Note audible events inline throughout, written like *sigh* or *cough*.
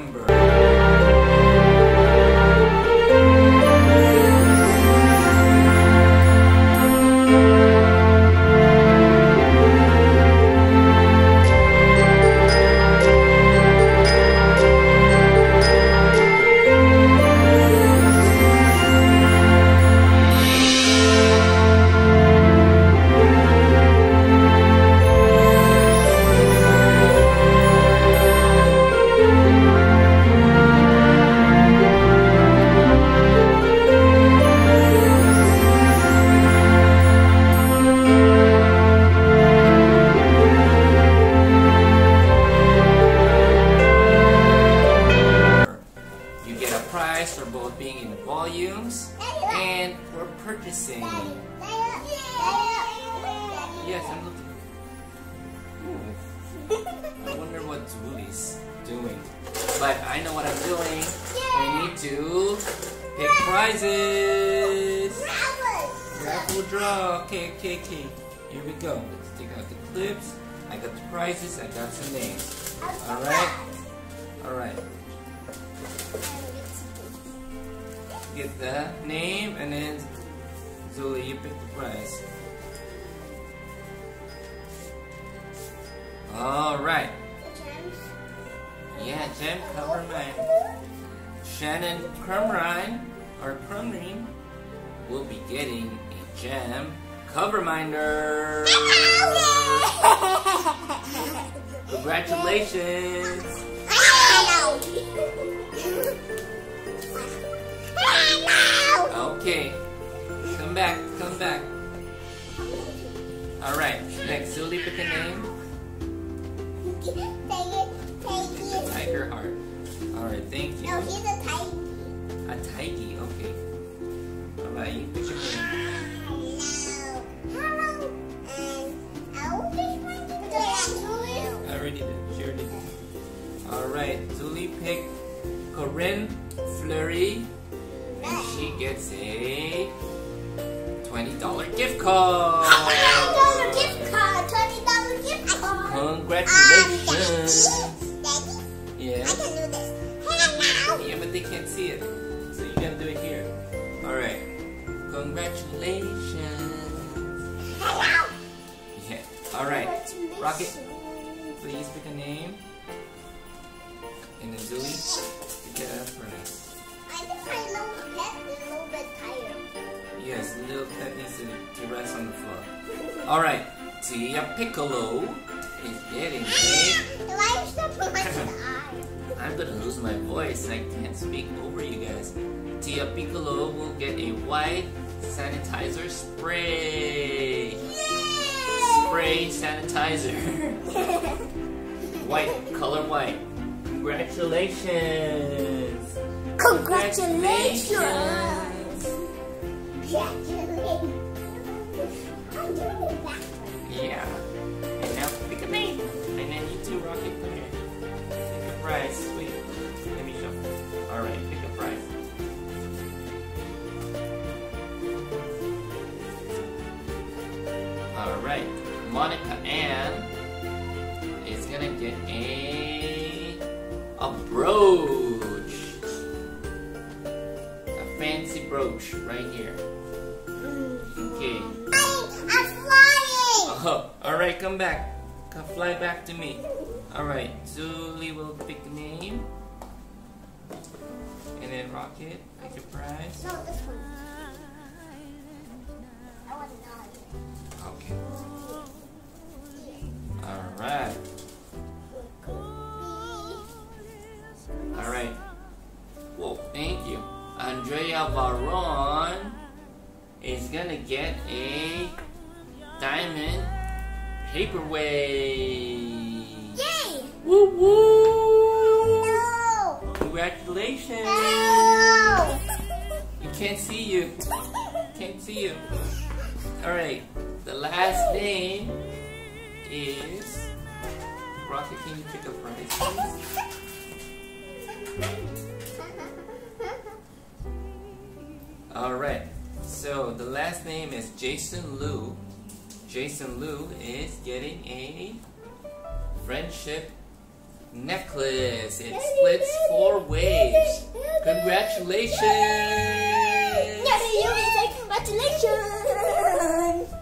in prize for both being in the volumes and for purchasing. Yes, I'm looking. I wonder what Julie's doing. But I know what I'm doing. We need to pick prizes. Raffle draw. Okay, okay, okay. Here we go. Let's take out the clips. I got the prizes. I got some names. Alright? Alright. Get the name and then Zuli, you pick the price. Alright. Yeah, Jen Crumrine. Shannon Crumrine or Crumrine will be getting a gem cover minder. *laughs* Congratulations. *laughs* Okay. Come back, come back. Alright, next Zuli pick a name. Tiger Heart. Alright, thank you. No, he's a Taigi, okay. Alright, you pick a name. I already did. She already did. Alright, Zuli pick Corinne Fleury. And she gets a $20 gift card. Congratulations. Yeah. I can do this. Hello. Yeah, but they can't see it. So you gotta do it here. Alright. Congratulations. Hello. Yeah. Alright. Rocket, please pick a name. And then Zuli, pick a prize. Yes, little pet needs to, to rest on the floor. Alright. Tia Piccolo is getting a *laughs* I'm gonna lose my voice. and I can't speak over you guys. Tia Piccolo will get a white sanitizer spray. Spray sanitizer. *laughs* white, color white. Congratulations. Congratulations! Yeah. And now pick a name. And then you two rocket come here. Pick a prize. Wait. Let me show. Alright, pick a prize. Alright. Monica Ann is gonna get a a brooch. A fancy brooch right here. Okay. I'm *laughs* Oh, alright, come back. Come fly back to me. Alright, Zuli will pick a name. And then Rocket, pick a prize. No, this one. I want nine. Okay. Alright. Alright. Well, thank you. Andrea Varon is gonna get a diamond paperweight. Yay! Woo woo! No! Congratulations! No! You can't see you. Can't see you. Alright, the last name is Rocky, can you pick a prize. Alright, so the last name is Jason Liu. Jason Liu is getting a friendship necklace. It splits four ways. Congratulations! Daddy, you say congratulations.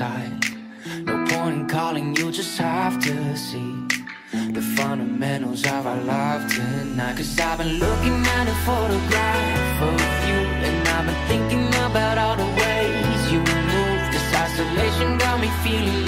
No point in calling, you just have to see the fundamentals of our love tonight. Cause I've been looking at a photograph of you, and I've been thinking about all the ways you move. This isolation got me feeling